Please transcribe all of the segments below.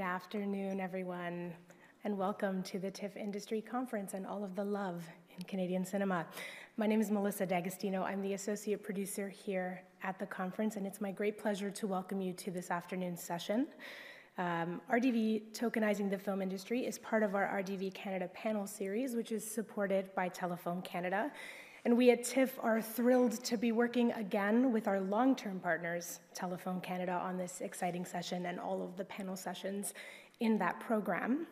Good afternoon, everyone, and welcome to the TIFF Industry Conference and all of the love in Canadian cinema. My name is Melissa D'Agostino. I'm the associate producer here at the conference, and it's my great pleasure to welcome you to this afternoon's session. Um, RDV Tokenizing the Film Industry is part of our RDV Canada panel series, which is supported by Telefilm Canada. And we at TIFF are thrilled to be working again with our long term partners, Telefilm Canada, on this exciting session and all of the panel sessions in that program.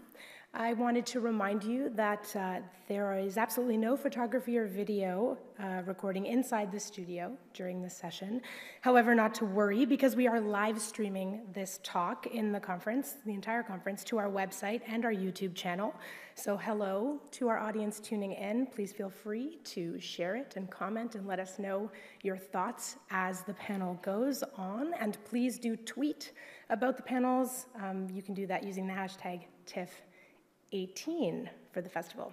I wanted to remind you that uh, there is absolutely no photography or video uh, recording inside the studio during this session. However, not to worry because we are live streaming this talk in the conference, the entire conference, to our website and our YouTube channel. So, hello to our audience tuning in. Please feel free to share it and comment and let us know your thoughts as the panel goes on. And please do tweet about the panels. Um, you can do that using the hashtag TIFF 18 for the festival.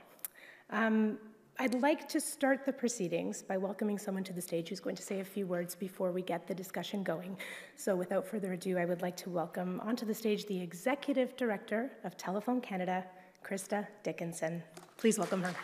Um, I'd like to start the proceedings by welcoming someone to the stage who's going to say a few words before we get the discussion going. So, without further ado, I would like to welcome onto the stage the Executive Director of Telefilm Canada, Christa Dickenson. Please welcome her.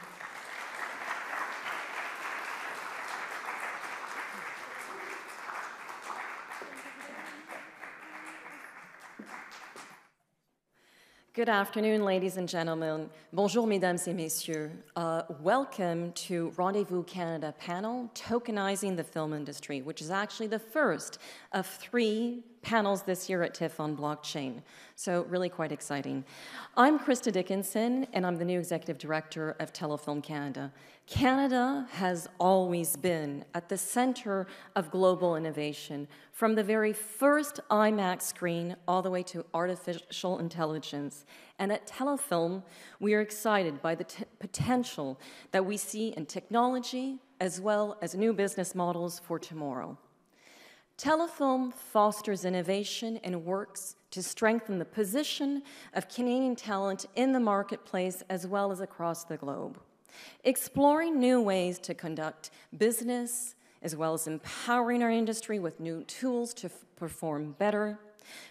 Good afternoon, ladies and gentlemen. Bonjour, mesdames et messieurs. Uh, welcome to Rendezvous Canada panel, Tokenizing the Film Industry, which is actually the first of three panels this year at TIFF on blockchain. So, really quite exciting. I'm Christa Dickenson, and I'm the new executive director of Telefilm Canada. Canada has always been at the center of global innovation, from the very first IMAX screen all the way to artificial intelligence. And at Telefilm, we are excited by the potential that we see in technology as well as new business models for tomorrow. Telefilm fosters innovation and works to strengthen the position of Canadian talent in the marketplace as well as across the globe. Exploring new ways to conduct business, as well as empowering our industry with new tools to perform better,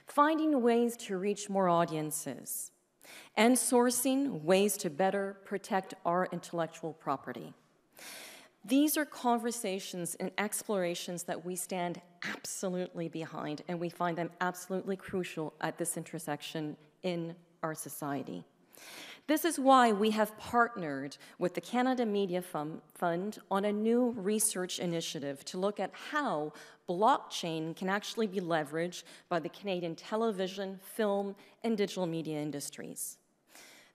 finding ways to reach more audiences, and sourcing ways to better protect our intellectual property. These are conversations and explorations that we stand absolutely behind, and we find them absolutely crucial at this intersection in our society. This is why we have partnered with the Canada Media Fund on a new research initiative to look at how blockchain can actually be leveraged by the Canadian television, film, and digital media industries.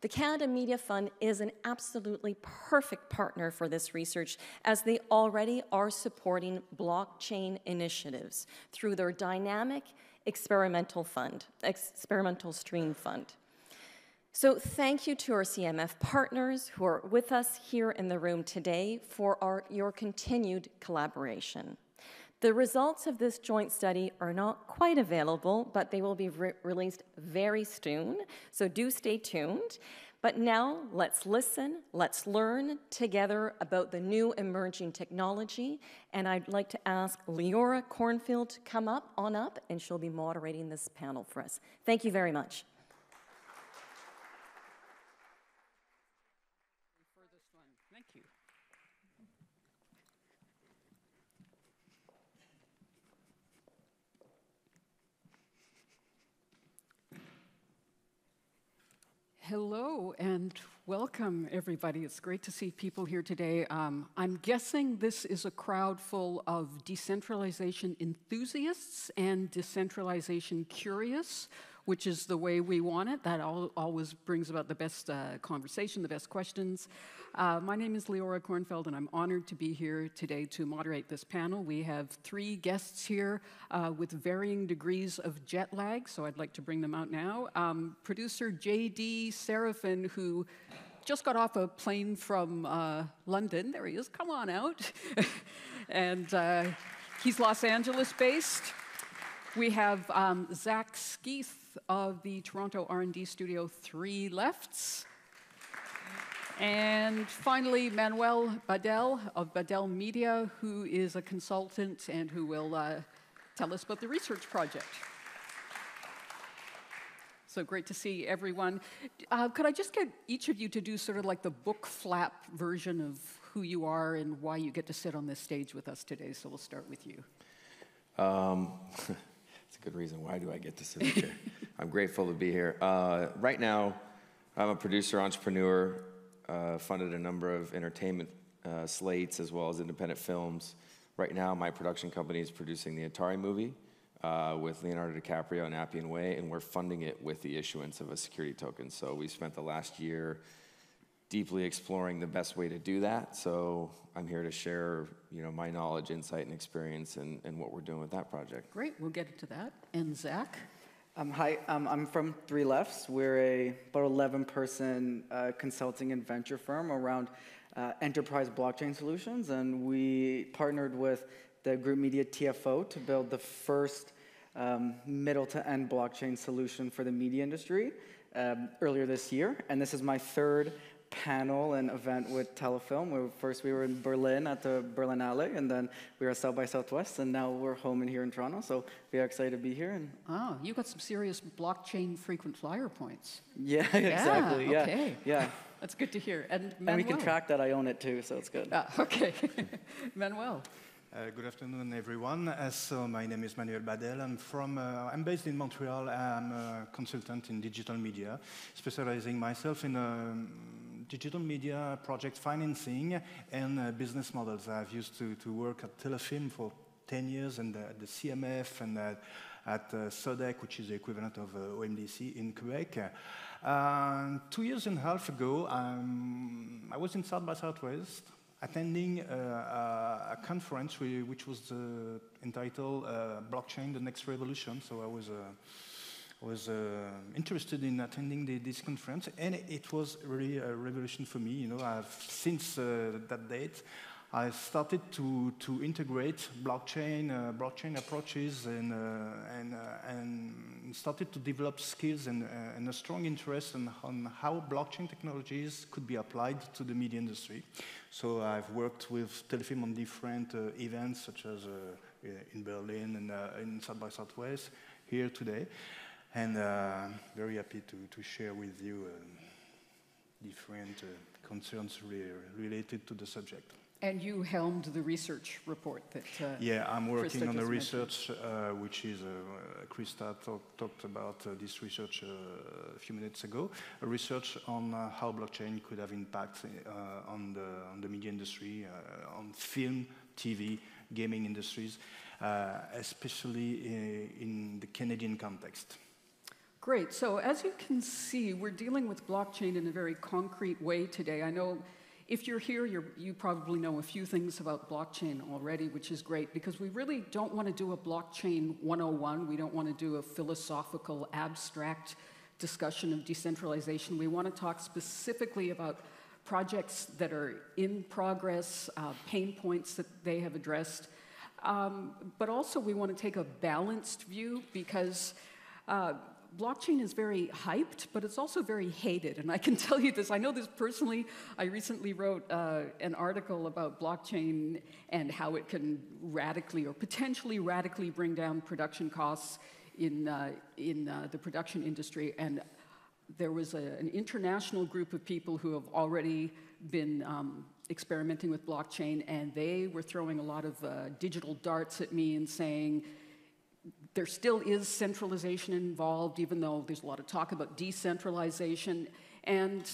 The Canada Media Fund is an absolutely perfect partner for this research as they already are supporting blockchain initiatives through their dynamic experimental fund, experimental stream fund. So thank you to our CMF partners who are with us here in the room today for our, your continued collaboration. The results of this joint study are not quite available, but they will be re released very soon, so do stay tuned. But now let's listen, let's learn together about the new emerging technology. And I'd like to ask Leora Kornfeld to come up on up, and she'll be moderating this panel for us. Thank you very much. Hello and welcome, everybody. It's great to see people here today. Um, I'm guessing this is a crowd full of decentralization enthusiasts and decentralization curious which is the way we want it. That always brings about the best uh, conversation, the best questions. Uh, my name is Leora Kornfeld, and I'm honored to be here today to moderate this panel. We have three guests here uh, with varying degrees of jet lag, so I'd like to bring them out now. Um, producer J.D. Seraphine, who just got off a plane from uh, London. There he is. Come on out. and uh, he's Los Angeles based. We have um, Zac Skeith of the Toronto R&D Studio Three Lefts. And finally, Manuel Badel of Badel Media, who is a consultant and who will uh, tell us about the research project. So great to see everyone. Uh, could I just get each of you to do sort of like the book flap version of who you are and why you get to sit on this stage with us today? So we'll start with you. Um, it's a good reason. Why do I get to sit here? I'm grateful to be here. Uh, right now, I'm a producer, entrepreneur, uh, funded a number of entertainment uh, slates as well as independent films. Right now, my production company is producing the Atari movie uh, with Leonardo DiCaprio and Appian Way, and we're funding it with the issuance of a security token. So we spent the last year deeply exploring the best way to do that. So I'm here to share, you know, my knowledge, insight, and experience, and, and what we're doing with that project. Great, we'll get into that. And Zac? Um, hi, um, I'm from Three Lefts. We're a about 11 person uh, consulting and venture firm around uh, enterprise blockchain solutions, and we partnered with the Groupe Média TFO to build the first um, middle to end blockchain solution for the media industry um, earlier this year. And this is my third panel and event with Telefilm. We were, first, we were in Berlin at the Berlinale, and then we were at South by Southwest, and now we're home in here in Toronto. So we are excited to be here. And oh, you got some serious blockchain frequent flyer points. Yeah, exactly. Yeah, okay. yeah. That's good to hear. And, Manuel. and we can track that I own it too, so it's good. Ah, okay, Manuel. Uh, good afternoon, everyone. Uh, so my name is Manuel Badel. I'm from. Uh, I'm based in Montreal. I'm a consultant in digital media, specializing myself in um, digital media project financing and uh, business models. I've used to, to work at Telefilm for 10 years and at the CMF and at, uh, SODEC, which is the equivalent of uh, OMDC in Quebec. Uh, two years and a half ago, um, I was in South by Southwest attending uh, a conference which was uh, entitled Blockchain, the Next Revolution. So I was was uh, interested in attending the, this conference, and it was really a revolution for me. You know, I've since uh, that date, I started to, to integrate blockchain, uh, blockchain approaches, and uh, and uh, and started to develop skills and, uh, and a strong interest in, on how blockchain technologies could be applied to the media industry. So I've worked with Telefilm on different events, such as in Berlin and in South by Southwest here today. And uh, very happy to, to share with you uh, different uh, concerns re related to the subject. And you helmed the research report that. Uh, yeah, I'm working Christa on the research, uh, which is, uh, Christa talk, talked about uh, this research uh, a few minutes ago, a research on uh, how blockchain could have impact on, the, on the media industry, on film, TV, gaming industries, especially in, in the Canadian context. Great. So as you can see, we're dealing with blockchain in a very concrete way today. I know if you're here, you're, you probably know a few things about blockchain already, which is great because we really don't want to do a blockchain 101. We don't want to do a philosophical, abstract discussion of decentralization. We want to talk specifically about projects that are in progress, uh, pain points that they have addressed. Um, but also, we want to take a balanced view because uh, blockchain is very hyped, but it's also very hated. And I can tell you this, I know this personally. I recently wrote uh, an article about blockchain and how it can radically or potentially radically bring down production costs in, uh, in uh, the production industry. And there was a, an international group of people who have already been um, experimenting with blockchain, and they were throwing a lot of uh, digital darts at me and saying, there still is centralization involved, even though there's a lot of talk about decentralization. And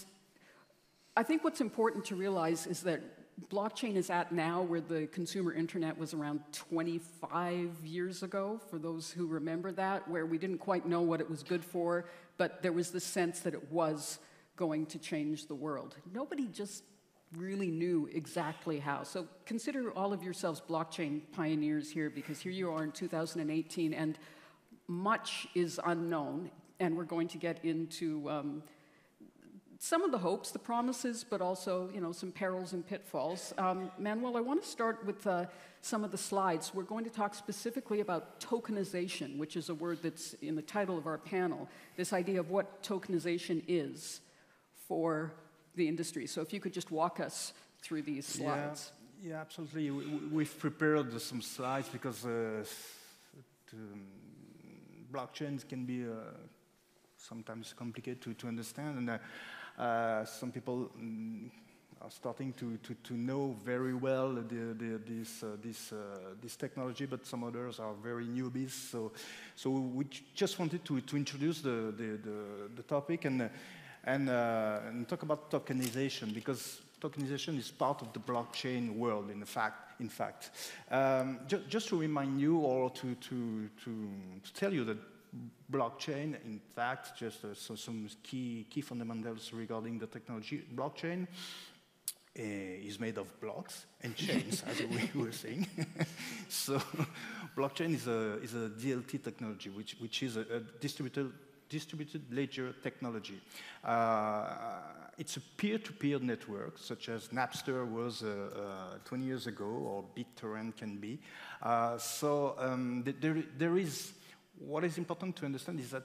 I think what's important to realize is that blockchain is at now where the consumer internet was around 25 years ago, for those who remember that, where we didn't quite know what it was good for, but there was the sense that it was going to change the world. Nobody just really knew exactly how. So consider all of yourselves blockchain pioneers here because here you are in 2018 and much is unknown. And we're going to get into um, some of the hopes, the promises, but also you know some perils and pitfalls. Um, Manuel, I want to start with uh, some of the slides. We're going to talk specifically about tokenization, which is a word that's in the title of our panel. This idea of what tokenization is for the industry. So if you could just walk us through these slides. Yeah, yeah absolutely. We, have prepared some slides because uh, to, um, blockchains can be uh, sometimes complicated to, to understand. And uh, uh, some people mm, are starting to, to, to know very well the, the, this, uh, this, uh, this technology, but some others are very newbies. So, so we just wanted to, to introduce the, the, the, the topic and, and, uh, and talk about tokenization because tokenization is part of the blockchain world, in fact. In fact, um, ju just to remind you or to, to, to, to, tell you that blockchain, in fact, just uh, so some key, key fundamentals regarding the technology, blockchain uh, is made of blocks and chains, as we were saying. so blockchain is a, is a DLT technology, which, which is a, a distributed, distributed ledger technology. Uh, it's a peer-to-peer -peer network, such as Napster was uh, uh 20 years ago, or BitTorrent can be. So um, th there, there is, what is important to understand is that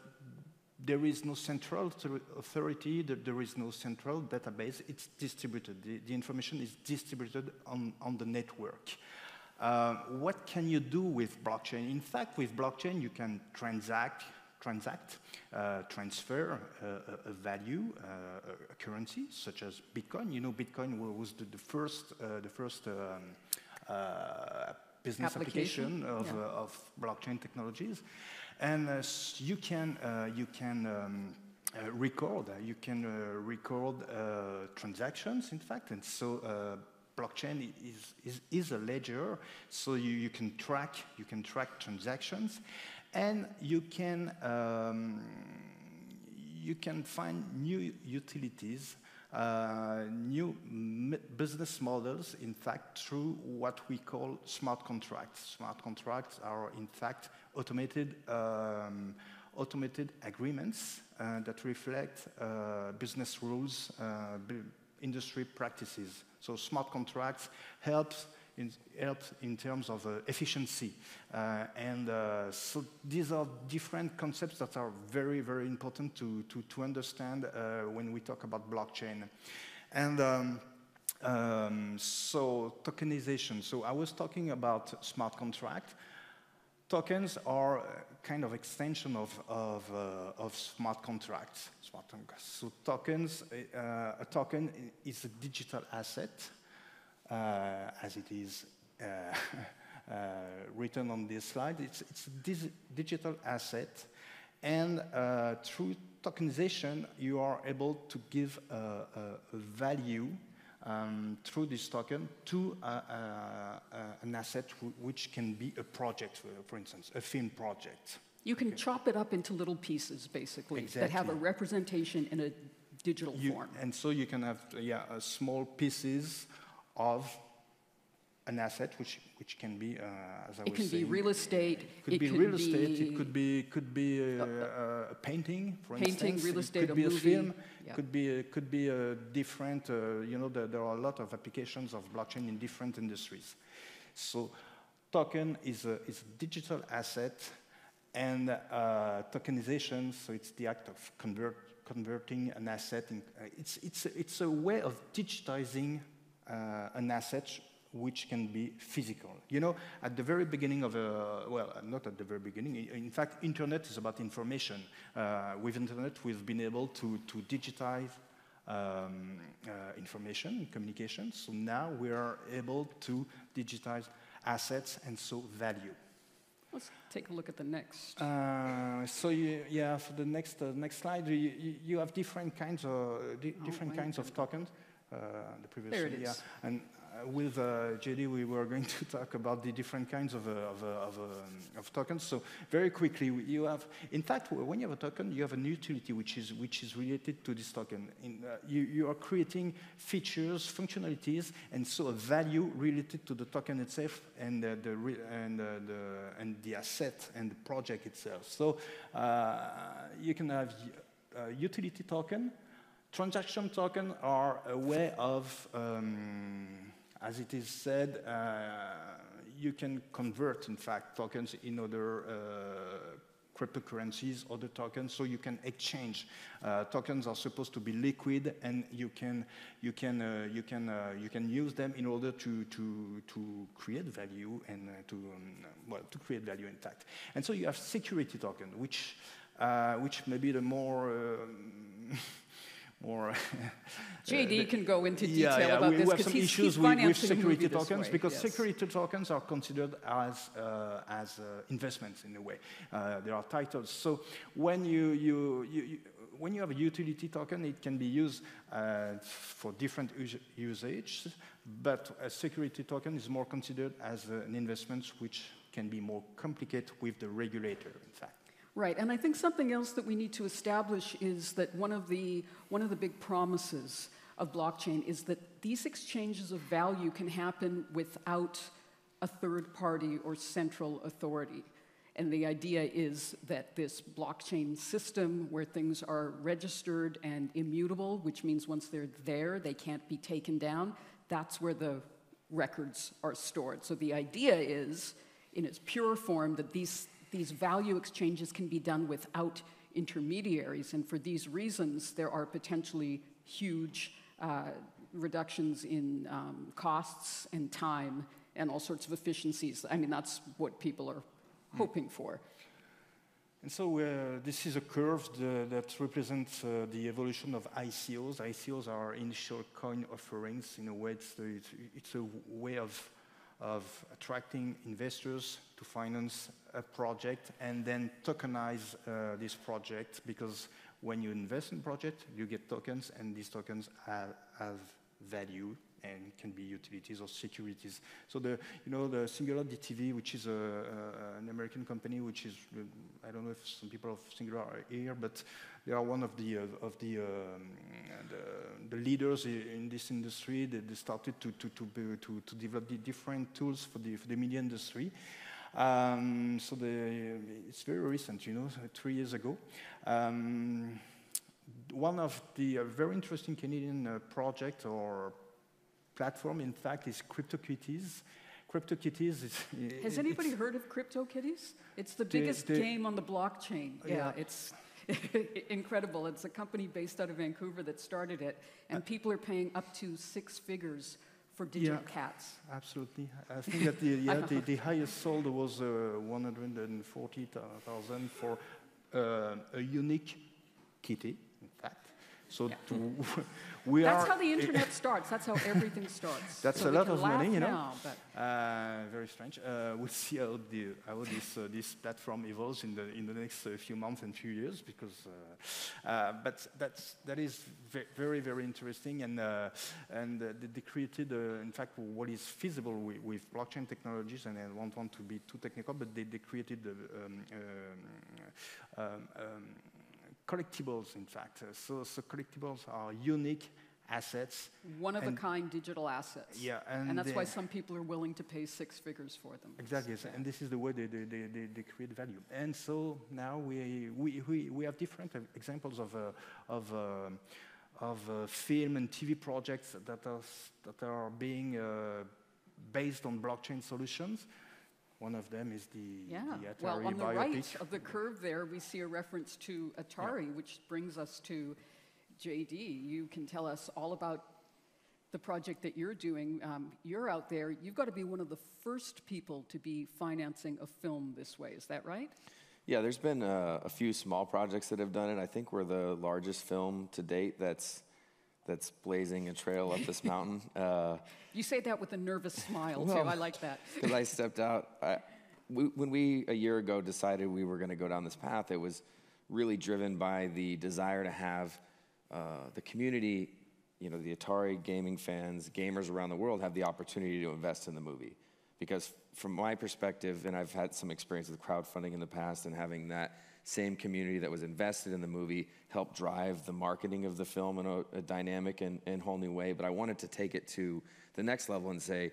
there is no central authority, there is no central database, it's distributed. The, the information is distributed on, on the network. Uh, what can you do with blockchain? In fact, with blockchain, you can transact, transact, uh, transfer uh, a, value, uh, a currency, such as Bitcoin. You know, Bitcoin was the, the first, uh, the first um, uh, business application, application of, yeah. of blockchain technologies. And uh, you can, uh, you can um, uh, record, you can record transactions, in fact, and so blockchain is, is, is, a ledger, so you, you, can track you can track transactions, and you can um, you can find new utilities, uh, new business models, in fact, through what we call smart contracts. Smart contracts are, in fact, automated, um, automated agreements uh, that reflect uh, business rules, uh, industry practices. So smart contracts helps in, in terms of uh, efficiency. Uh, and uh, so these are different concepts that are very, very important to, to, to understand when we talk about blockchain. And um, um, so tokenization. So I was talking about smart contract. Tokens are kind of extension of, of, uh, of smart contracts. So tokens, uh, a token is a digital asset, as it is uh, uh, written on this slide. It's, it's a digital asset, and uh, through tokenization, you are able to give a, a value um, through this token to uh, uh, uh, an asset which can be a project, for, for, instance, a film project. You can okay. chop it up into little pieces, basically, exactly. that have a representation in a digital you, form. And so you can have yeah, small pieces of an asset, which which can be, uh, as I it was can saying, be real estate. It could it be real estate. It could be could be a, a, a painting, for painting, instance. real estate, it could be movie. a film. Yeah. Could be a, could be a different. Uh, you know, there, there are a lot of applications of blockchain in different industries. So, token is a is a digital asset, and uh, tokenization. So it's the act of convert converting an asset. In, uh, it's it's it's a way of digitizing uh, an asset which can be physical. You know, at the very beginning of a, well, not at the very beginning, in fact, internet is about information. Uh, with internet, we've been able to, to digitize um, uh, information, communication. So now we are able to digitize assets and so value. Let's take a look at the next. Uh, so you, yeah, for the next uh, next slide, you, you have different kinds of di different oh, kinds of tokens. Uh, the previous there it is. Yeah, and uh, with uh, JD, we were going to talk about the different kinds of, uh, of, of, um, of, tokens. So very quickly, you have, in fact, when you have a token, you have an utility which is, which is related to this token. In, you, you are creating features, functionalities, and so a value related to the token itself and, uh, the, and, uh, the, and the asset and the project itself. So uh, you can have a utility token, Transaction token are a way of um, as it is said, uh, you can convert, in fact, tokens in other uh, cryptocurrencies, other tokens, so you can exchange. Uh, tokens are supposed to be liquid, and you can you can uh, you can uh, you can use them in order to to to create value and uh, to um, well to create value in fact. And so you have security token, which uh, which may be the more um, more. JD uh, can go into detail yeah, yeah. about we, this we have because some he's, issues he's with, with security tokens because yes. security tokens are considered as uh, as uh, investments in a way. Uh, there are titles. So when you, you, you, you when you have a utility token, it can be used uh, for different us usage, but a security token is more considered as uh, an investment which can be more complicated with the regulator, in fact. Right, and I think something else that we need to establish is that one of the, one of the big promises of blockchain is that these exchanges of value can happen without a third party or central authority. And the idea is that this blockchain system where things are registered and immutable, which means once they're there, they can't be taken down, that's where the records are stored. So the idea is, in its pure form, that these, these value exchanges can be done without intermediaries. And for these reasons, there are potentially huge uh, reductions in um, costs and time and all sorts of efficiencies. I mean, that's what people are hoping for. And so uh, this is a curve the, that represents uh, the evolution of ICOs. ICOs are initial coin offerings. In a way, it's, the, it's, it's a way of, of attracting investors to finance a project and then tokenize uh, this project because when you invest in project, you get tokens, and these tokens have, have value and can be utilities or securities. So the, you know, the Singular DTV, which is a, a, an American company, which is, I don't know if some people of Singular are here, but they are one of the, of the, um, the, the, leaders in this industry. They, they started to, to, to, to, to develop the different tools for the, for the media industry. Um, so the, it's very recent, you know, three years ago. Um, one of the uh, very interesting Canadian uh, project or platform, in fact, is CryptoKitties. CryptoKitties is. Has anybody heard of CryptoKitties? It's the biggest the, the, game on the blockchain. Yeah, yeah. it's incredible. It's a company based out of Vancouver that started it, and uh, people are paying up to six figures for digital yeah, cats. Absolutely. I think that the, yeah, the, the, highest sold was uh, 140,000 for uh, a unique kitty, in fact. So yeah. to, we That's are. how the internet starts. That's how everything starts. That's so a lot of money, you know. Now, uh, very strange. Uh, we'll see how, the, how this uh, this platform evolves in the in the next uh, few months and few years, because. Uh, uh, but that's that is ve very very interesting, and and they, they, created, in fact, what is feasible with, with, blockchain technologies. And I don't want to be too technical, but they, they created um, um, um, um collectibles, in fact. Uh, so, so collectibles are unique assets. One of a kind digital assets. Yeah, and, and that's why some people are willing to pay six figures for them. Exactly, yes, and this is the way they, they, they, they, create value. And so now we, we, we, we have different examples of, uh, of, uh, of uh, film and TV projects that are, that are being uh, based on blockchain solutions. One of them is the, yeah. the Atari well, on the biopic. right of the curve there, we see a reference to Atari, yeah. which brings us to JD. You can tell us all about the project that you're doing. Um, you're out there. You've got to be one of the first people to be financing a film this way. Is that right? Yeah, there's been uh, a few small projects that have done it. I think we're the largest film to date that's that's blazing a trail up this mountain. Uh, you say that with a nervous smile, well, too. I like that. Because I stepped out. I, we, when we, a year ago, decided we were going to go down this path, it was really driven by the desire to have uh, the community, you know, the Atari gaming fans, gamers around the world, have the opportunity to invest in the movie. Because from my perspective, and I've had some experience with crowdfunding in the past and having that same community that was invested in the movie helped drive the marketing of the film in a, a dynamic and, and, whole new way. But I wanted to take it to the next level and say,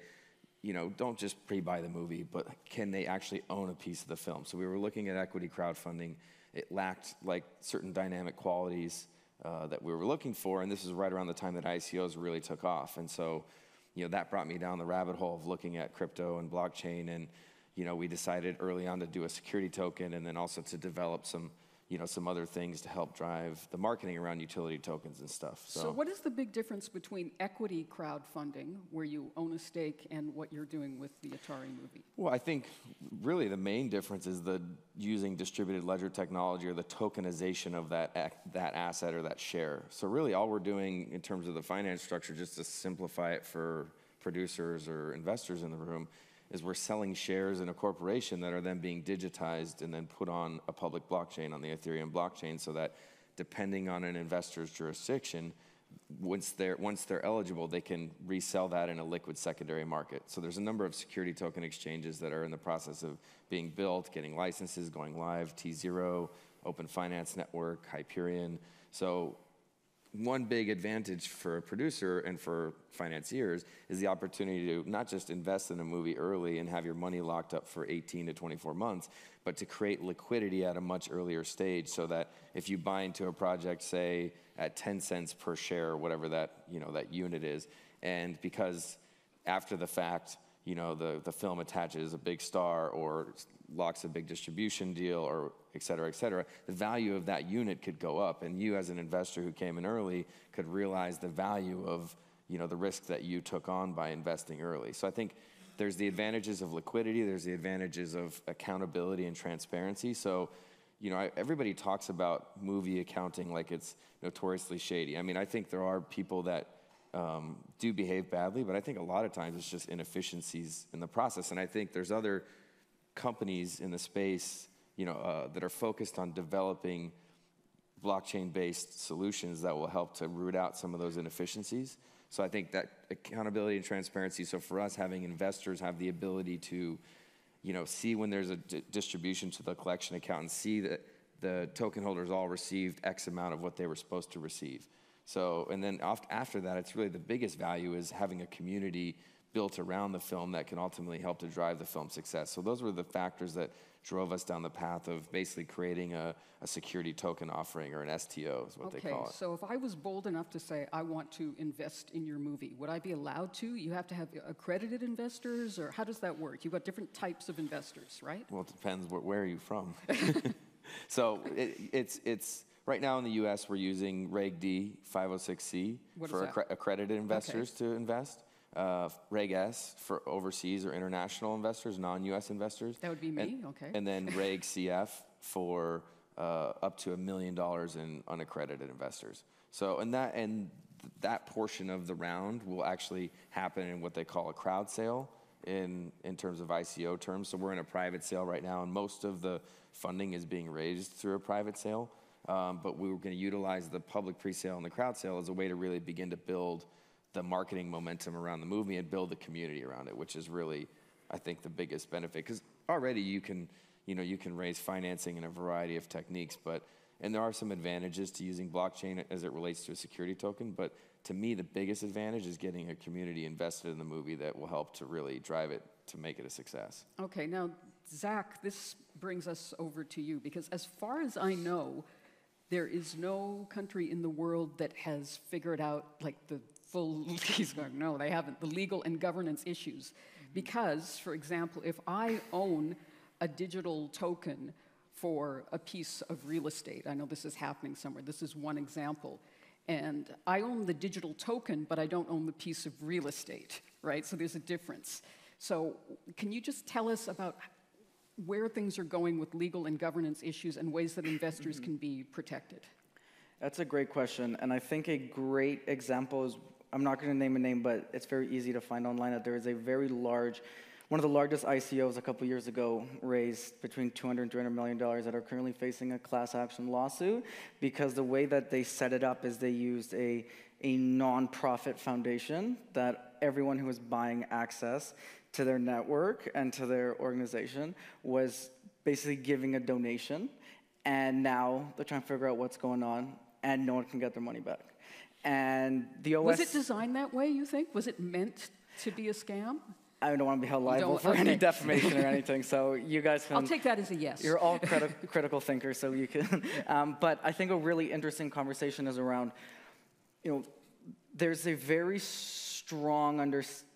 you know, don't just pre-buy the movie, but can they actually own a piece of the film? So we were looking at equity crowdfunding. It lacked like certain dynamic qualities uh, that we were looking for, and this is right around the time that ICOs really took off. And so, you know, that brought me down the rabbit hole of looking at crypto and blockchain and you know, we decided early on to do a security token and then also to develop some, you know, some other things to help drive the marketing around utility tokens and stuff. So, what is the big difference between equity crowdfunding, where you own a stake, and what you're doing with the Atari movie? Well, I think really the main difference is the using distributed ledger technology or the tokenization of that that asset or that share. So really, all we're doing in terms of the finance structure, just to simplify it for producers or investors in the room, is we're selling shares in a corporation that are then being digitized and then put on a public blockchain on the Ethereum blockchain so that depending on an investor's jurisdiction, once they're, once they're eligible, they can resell that in a liquid secondary market. So there's a number of security token exchanges that are in the process of being built, getting licenses, going live, T0, Open Finance Network, Hyperion. So one big advantage for a producer and for financiers is the opportunity to not just invest in a movie early and have your money locked up for 18 to 24 months, but to create liquidity at a much earlier stage so that if you buy into a project, say at 10 cents per share, whatever that, you know, that unit is, and because after the fact, you know, the, the film attaches a big star or locks a big distribution deal or et cetera, et cetera, the value of that unit could go up. And you as an investor who came in early could realize the value of, you know, the risk that you took on by investing early. So I think there's the advantages of liquidity, there's the advantages of accountability and transparency. So, you know, I, everybody talks about movie accounting like it's notoriously shady. I mean, I think there are people that um, do behave badly, but I think a lot of times it's just inefficiencies in the process. And I think there's other companies in the space, you know, uh, that are focused on developing blockchain-based solutions that will help to root out some of those inefficiencies. So I think that accountability and transparency. So for us, having investors have the ability to, you know, see when there's a distribution to the collection account and see that the token holders all received X amount of what they were supposed to receive. So, and then after that, it's really the biggest value is having a community built around the film that can ultimately help to drive the film's success. So those were the factors that drove us down the path of basically creating a, a security token offering or an STO is what okay, they call it. So if I was bold enough to say I want to invest in your movie, would I be allowed to? You have to have accredited investors or how does that work? You've got different types of investors, right? Well, it depends where, where are you from. so it, it's it's right now in the U.S. we're using Reg D 506C what for accre- accredited investors okay. to invest uh, Reg S for overseas or international investors, non-U.S. investors. That would be me. And, okay. And then Reg CF for uh, up to a million dollars in unaccredited investors. So, and that and that portion of the round will actually happen in what they call a crowd sale in in terms of ICO terms. So we're in a private sale right now, and most of the funding is being raised through a private sale. Um, but we were going to utilize the public pre-sale and the crowd sale as a way to really begin to build the marketing momentum around the movie and build a community around it, which is really, I think, the biggest benefit. Because already you can, you know, you can raise financing in a variety of techniques, but and there are some advantages to using blockchain as it relates to a security token. But to me, the biggest advantage is getting a community invested in the movie that will help to really drive it to make it a success. Okay, now Zac, this brings us over to you because as far as I know, there is no country in the world that has figured out like the full, he's going, no, they haven't, the legal and governance issues. Mm-hmm. Because, for example, if I own a digital token for a piece of real estate, I know this is happening somewhere, this is one example, and I own the digital token, but I don't own the piece of real estate, right? So there's a difference. So, can you just tell us about where things are going with legal and governance issues and ways that investors mm-hmm. can be protected? That's a great question. And I think a great example is I'm not going to name a name, but it's very easy to find online that there is a very large, one of the largest ICOs a couple years ago raised between 200 and 300 million dollars that are currently facing a class action lawsuit because the way that they set it up is they used a a nonprofit foundation that everyone who was buying access to their network and to their organization was basically giving a donation and now they're trying to figure out what's going on and no one can get their money back and the OS. Was it designed that way, you think? Was it meant to be a scam? I don't want to be held liable for okay. any defamation or anything, so you guys can. I'll take that as a yes. You're all criti- critical thinkers, so you can. Um, but I think a really interesting conversation is around, you know, there's a very strong understanding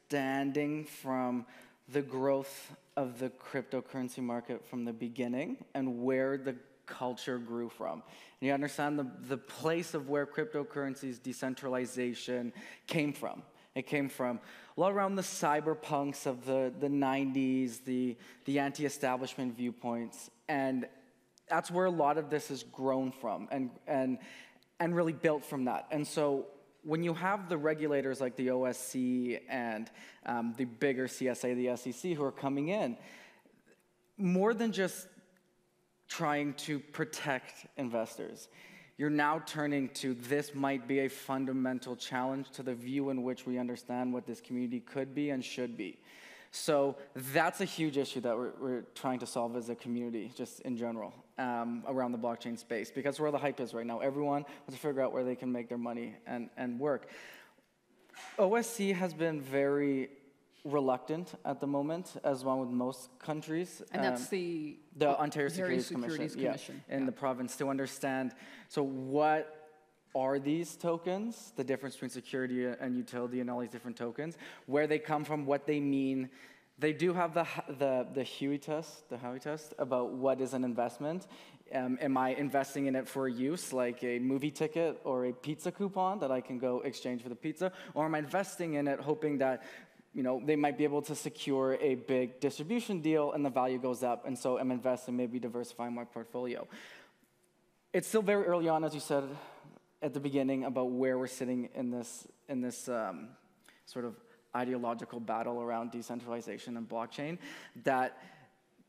from the growth of the cryptocurrency market from the beginning and where the culture grew from. And you understand the, the place of where cryptocurrencies decentralization came from. It came from a lot around the cyberpunks of the, the 90s, the, the anti establishment viewpoints. And that's where a lot of this has grown from and, and, and really built from that. And so when you have the regulators like the OSC and um, the bigger CSA, the SEC, who are coming in, more than just trying to protect investors, you're now turning to this might be a fundamental challenge to the view in which we understand what this community could be and should be. So that's a huge issue that we're, we're trying to solve as a community, just in general, um, around the blockchain space, because where the hype is right now. Everyone wants to figure out where they can make their money and, and work. OSC has been very reluctant at the moment, as one with most countries. And that's um, the the Ontario Securities, Securities Commission, Commission, yeah, in yeah. the province to understand. So what are these tokens, the difference between security and utility and all these different tokens, where they come from, what they mean. They do have the, the, the Howey test, the Howey test about what is an investment. Um, am I investing in it for use, like a movie ticket or a pizza coupon that I can go exchange for the pizza? Or am I investing in it hoping that you know, they might be able to secure a big distribution deal and the value goes up, and so I'm investing, maybe diversifying my portfolio. It's still very early on, as you said, at the beginning about where we're sitting in this, in this um, sort of ideological battle around decentralization and blockchain, that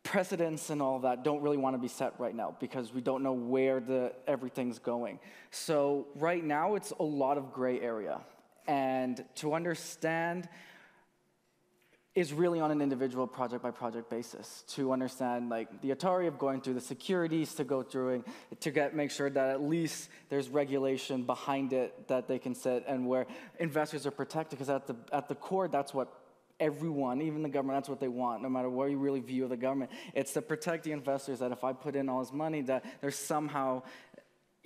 precedents and all that don't really want to be set right now because we don't know where the, everything's going. So right now, it's a lot of gray area. And to understand is really on an individual project by project basis to understand like the Atari of going through the securities to go through to get make sure that at least there's regulation behind it that they can set and where investors are protected because at the at the core that's what everyone, even the government, that's what they want, no matter what you really view of the government. It's to protect the investors that if I put in all this money, that there's somehow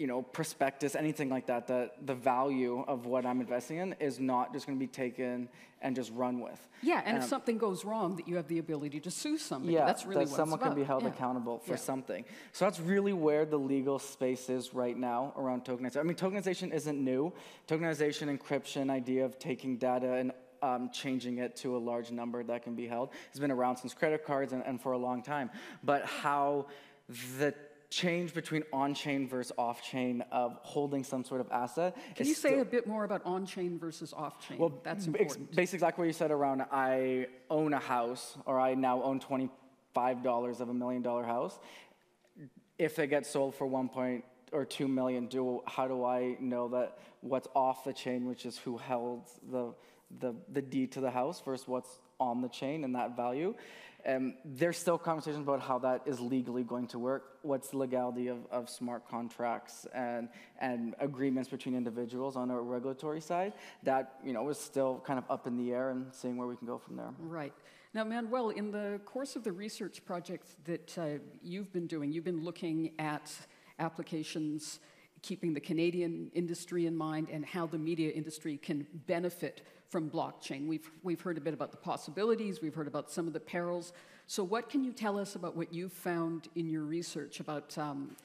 you know, prospectus, anything like that, that the value of what I'm investing in is not just going to be taken and just run with. Yeah, and um, if something goes wrong, that you have the ability to sue somebody. Yeah, that's really that someone can be held yeah. accountable for yeah. something. So that's really where the legal space is right now around tokenization. I mean, tokenization isn't new. Tokenization, encryption, idea of taking data and um, changing it to a large number that can be held has been around since credit cards and, and for a long time. But how the change between on-chain versus off-chain of holding some sort of asset. Can you say a bit more about on-chain versus off-chain? Well, that's important. Basically, exactly what you said around I own a house, or I now own twenty-five dollars of a million-dollar house. If it gets sold for one point or two million, do how do I know that what's off the chain, which is who held the the, the deed to the house, versus what's on the chain and that value? Um, there's still conversations about how that is legally going to work. What's the legality of, of smart contracts and, and agreements between individuals on a regulatory side? That you know is still kind of up in the air and seeing where we can go from there. Right. Now, Manuel, in the course of the research project that uh, you've been doing, you've been looking at applications keeping the Canadian industry in mind and how the media industry can benefit from blockchain. We've, we've heard a bit about the possibilities, we've heard about some of the perils. So, what can you tell us about what you've found in your research about um,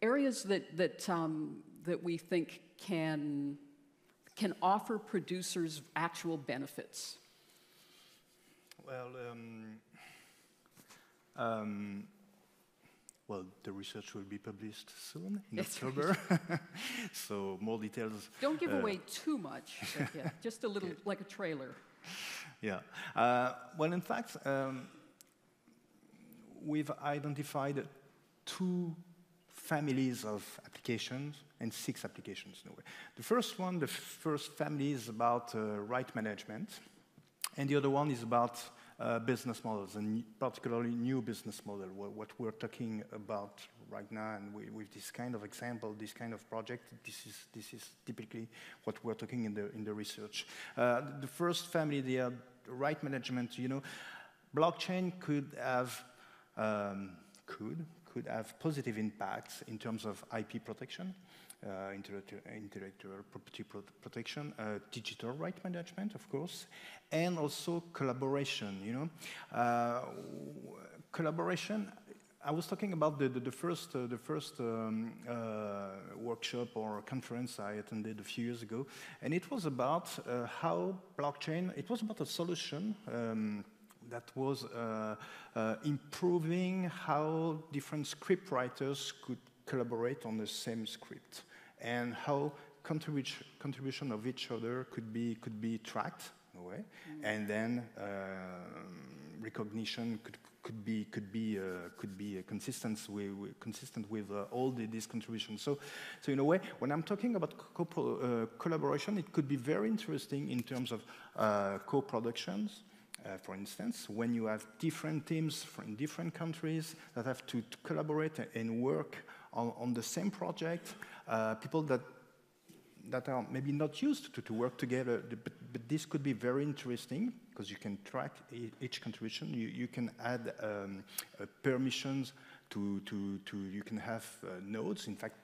areas that, that, um, that we think can, can offer producers actual benefits? Well, um, um well, the research will be published soon in October. so more details. Don't give uh, away too much, yeah, just a little, like a trailer. Yeah. Uh, well, in fact, um, we've identified two families of applications and six applications in a way. The first one, the first family is about uh, right management, and the other one is about uh, business models, and particularly new business model, what we're talking about right now, and we, with this kind of example, this kind of project, this is, this is typically what we're talking in the, in the research. Uh, the first family, the uh, right management, you know, blockchain could have, um, could, could have positive impacts in terms of IP protection, uh, intellectual, intellectual, property pro protection, uh, digital right management, of course, and also collaboration. You know, uh, collaboration. I was talking about the, the, the first, uh, the first um, uh, workshop or conference I attended a few years ago, and it was about how blockchain, it was about a solution um, that was uh, uh, improving how different script writers could collaborate on the same script, and how contribution, contribution of each other could be, could be tracked in a way, mm. and then um, recognition could could be could be uh, could be consistent with, consistent with uh, all the, these contributions. So, so in a way, when I'm talking about co uh, collaboration, it could be very interesting in terms of uh, co-productions. Uh, for instance, when you have different teams from different countries that have to, to collaborate and work on, on the same project, uh, people that that are maybe not used to, to work together, but, but this could be very interesting because you can track each contribution. You, you can add um, uh, permissions to, to, to, you can have uh, nodes. In fact,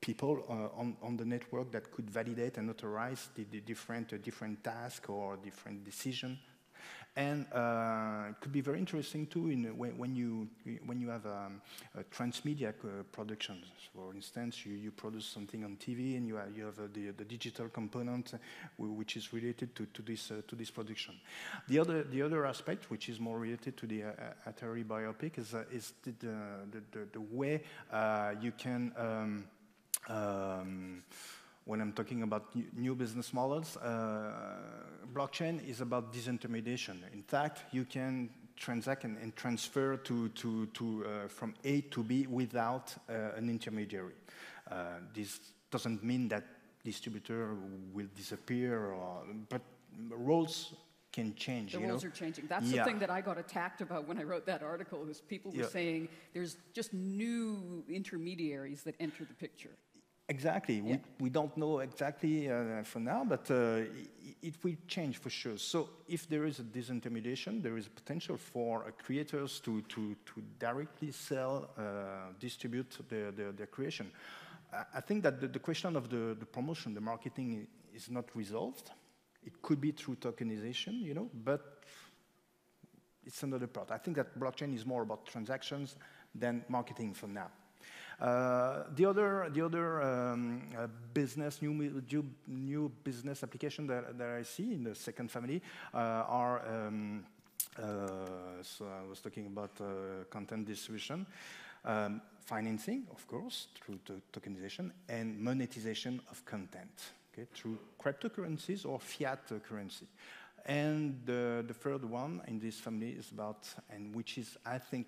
people uh, on, on the network that could validate and authorize the, the different, uh, different tasks or different decisions and uh, it could be very interesting too in, when, when, you, when you have um, transmedia uh, productions. For instance, you, you produce something on TV and you have, you have uh, the, the digital component which is related to, to, this, to this production. The other, the other aspect, which is more related to the Atari biopic, is, is the, the, the, the way you can um, um, when I'm talking about new business models, uh, blockchain is about disintermediation. In fact, you can transact and, and transfer to, to, to, uh, from A to B without uh, an intermediary. Uh, this doesn't mean that distributor will disappear, or, but roles can change. The rules know? are changing. That's yeah. the thing that I got attacked about when I wrote that article. Was people were yeah. saying there's just new intermediaries that enter the picture. Exactly. Yeah. We, we don't know exactly uh, for now, but uh, it, it, will change for sure. So if there is a disintermediation, there is a potential for uh, creators to, to, to directly sell, uh, distribute their, their, their, creation. I think that the, the question of the, the, promotion, the marketing is not resolved. It could be through tokenization, you know, but it's another part. I think that blockchain is more about transactions than marketing for now. Uh, the other, the other um, uh, business, new, new business application that, that I see in the second family uh, are, um, so I was talking about content distribution, um, financing, of course, through tokenization, and monetization of content, okay, through cryptocurrencies or fiat currency. And the, the third one in this family is about, and which is, I think,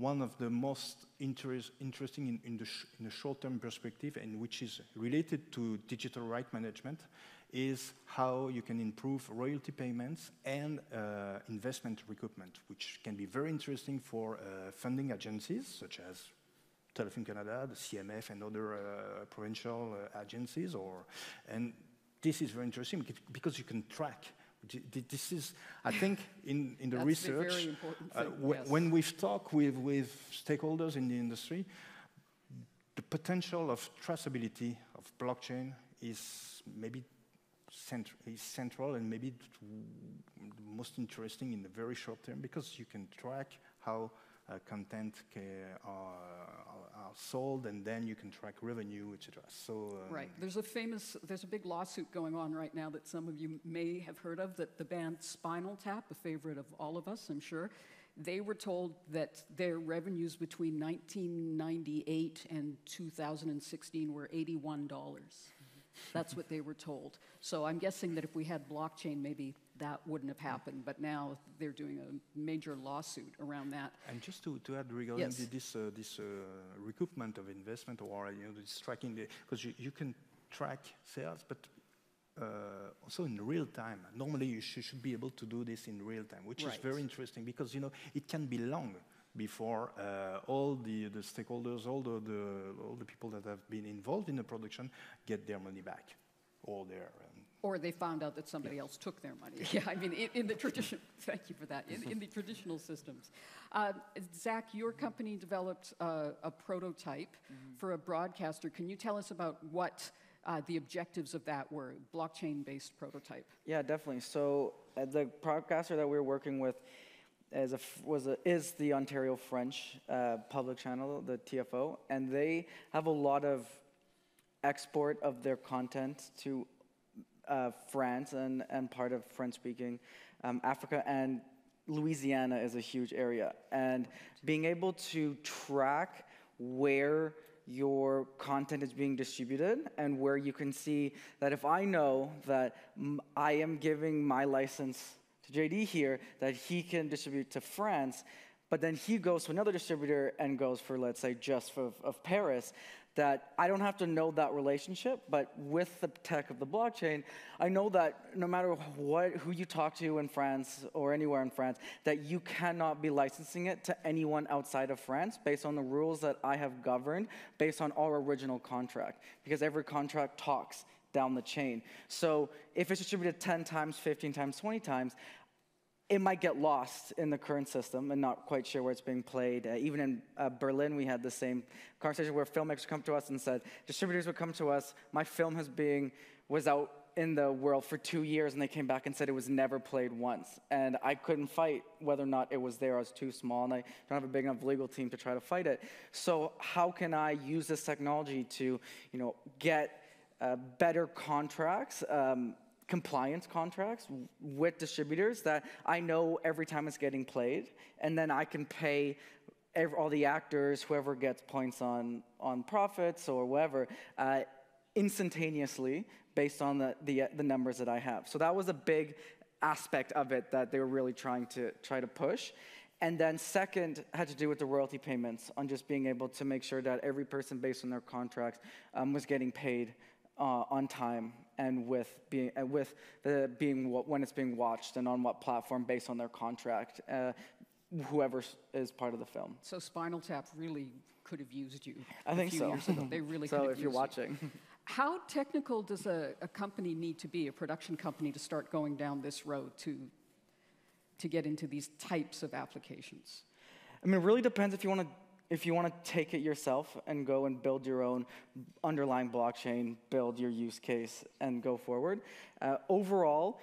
one of the most interest, interesting in, in, the the short-term perspective and which is related to digital right management is how you can improve royalty payments and uh, investment recoupment, which can be very interesting for uh, funding agencies such as Telefilm Canada, the CMF, and other uh, provincial uh, agencies. Or, and this is very interesting because you can track this is, I think, in, in the That's research, uh, yes. when we've talked with, with stakeholders in the industry, the potential of traceability of blockchain is maybe cent is central and maybe most interesting in the very short term because you can track how uh, content are, are, sold, and then you can track revenue, etc. So um, right, there's a famous, there's a big lawsuit going on right now that some of you may have heard of. That the band Spinal Tap, a favorite of all of us, I'm sure, they were told that their revenues between 1998 and 2016 were 81 dollars. That's what they were told. So I'm guessing that if we had blockchain, maybe that wouldn't have happened. But now they're doing a major lawsuit around that. And just to, to add regarding yes. this, uh, this uh, recoupment of investment or you know, this tracking, because you, you can track sales, but uh, also in real time. Normally, you sh should be able to do this in real time, which right. is very interesting because you know it can be long before uh, all the, the stakeholders, all the, the, all the people that have been involved in the production get their money back or their um, or they found out that somebody else took their money. Yeah, I mean, in, in the traditional, thank you for that, in, in the traditional systems. Uh, Zac, your company developed uh, a prototype mm -hmm. for a broadcaster. Can you tell us about what uh, the objectives of that were, blockchain-based prototype? Yeah, definitely. So uh, the broadcaster that we we're working with, is, a, was a, is the Ontario French uh, public channel, the TFO, and they have a lot of export of their content to uh, France and, and part of French speaking um, Africa, and Louisiana is a huge area. And being able to track where your content is being distributed and where you can see that if I know that I am giving my license to JD here, that he can distribute to France, but then he goes to another distributor and goes for, let's say, just for, of Paris, that I don't have to know that relationship, but with the tech of the blockchain, I know that no matter what, who you talk to in France or anywhere in France, that you cannot be licensing it to anyone outside of France based on the rules that I have governed based on our original contract, because every contract talks down the chain. So if it's distributed 10 times, 15 times, 20 times, it might get lost in the current system and not quite sure where it's being played. Uh, even in uh, Berlin, we had the same conversation where filmmakers come to us and said, distributors would come to us, my film has been, was out in the world for two years, and they came back and said it was never played once. And I couldn't fight whether or not it was there. I was too small, and I don't have a big enough legal team to try to fight it. So how can I use this technology to, you know, get uh, better contracts? Um, compliance contracts with distributors that I know every time it's getting played, and then I can pay every, all the actors, whoever gets points on, on profits or whatever, uh, instantaneously based on the, the, the numbers that I have. So that was a big aspect of it that they were really trying to try to push. And then second had to do with the royalty payments on just being able to make sure that every person based on their contracts um, was getting paid uh, on time and with being and with the being when it's being watched and on what platform based on their contract. Uh, whoever is part of the film. So Spinal Tap really could have used you. I think so. They really so could have if you're watching. You. How technical does a, a company need to be, a production company, to start going down this road to to get into these types of applications? I mean, it really depends if you want to if you want to take it yourself and go and build your own underlying blockchain, build your use case, and go forward. Uh, overall,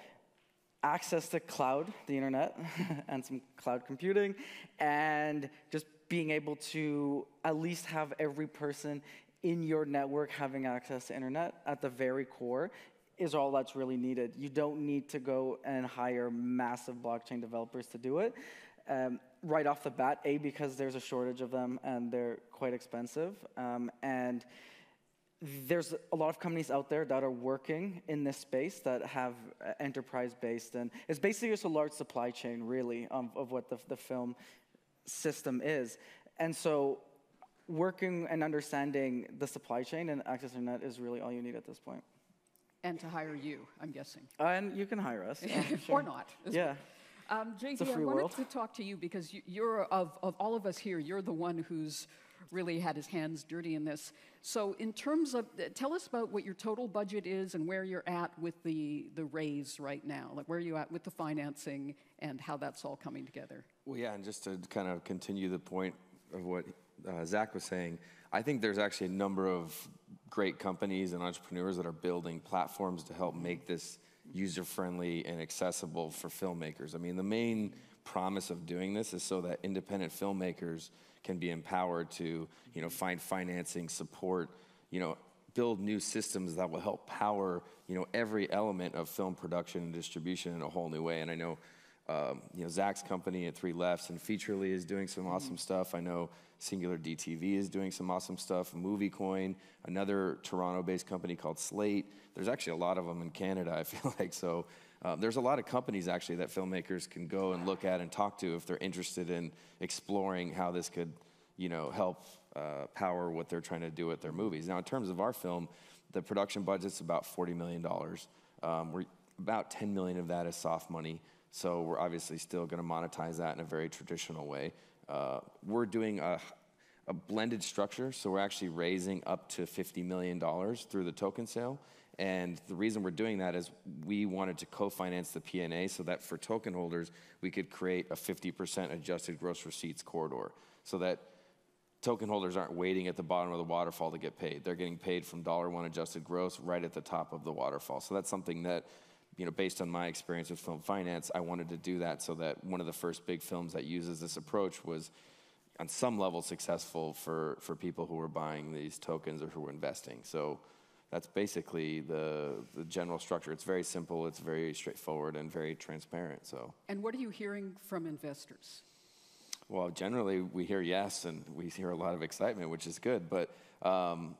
access to cloud, the internet, and some cloud computing, and just being able to at least have every person in your network having access to internet at the very core is all that's really needed. You don't need to go and hire massive blockchain developers to do it. Um, right off the bat, A, because there's a shortage of them and they're quite expensive. Um, and there's a lot of companies out there that are working in this space that have uh, enterprise based. And it's basically just a large supply chain, really, of, of what the, the film system is. And so working and understanding the supply chain and access to net is really all you need at this point. And to hire you, I'm guessing. Uh, and you can hire us. Sure. or not. Yeah. Um, JD, I wanted world. to talk to you because you're, of, of all of us here, you're the one who's really had his hands dirty in this. So, in terms of, tell us about what your total budget is and where you're at with the, the raise right now. Like, where are you at with the financing and how that's all coming together? Well, yeah, and just to kind of continue the point of what uh, Zac was saying, I think there's actually a number of great companies and entrepreneurs that are building platforms to help make this user friendly and accessible for filmmakers. I mean, the main promise of doing this is so that independent filmmakers can be empowered to, you know, find financing, support, you know, build new systems that will help power, you know, every element of film production and distribution in a whole new way. And I know, um, you know, Zac's company at Three Lefts and Featurely is doing some awesome stuff. I know Singular DTV is doing some awesome stuff. MovieCoin, another Toronto-based company called Slate. There's actually a lot of them in Canada. I feel like so. Uh, there's a lot of companies actually that filmmakers can go and look at and talk to if they're interested in exploring how this could, you know, help uh, power what they're trying to do with their movies. Now, in terms of our film, the production budget's about $40 million. Um, we're about 10 million of that is soft money. So we're obviously still going to monetize that in a very traditional way. Uh, we're doing a, a, blended structure, so we're actually raising up to $50 million through the token sale. And the reason we're doing that is we wanted to co-finance the P&A so that for token holders, we could create a 50% adjusted gross receipts corridor so that token holders aren't waiting at the bottom of the waterfall to get paid. They're getting paid from dollar one adjusted gross right at the top of the waterfall. So that's something that you know, based on my experience with film finance, I wanted to do that so that one of the first big films that uses this approach was on some level successful for, for people who were buying these tokens or who were investing. So that's basically the, the general structure. It's very simple, it's very straightforward, and very transparent. So, And what are you hearing from investors? well, generally we hear yes, and we hear a lot of excitement, which is good. But um,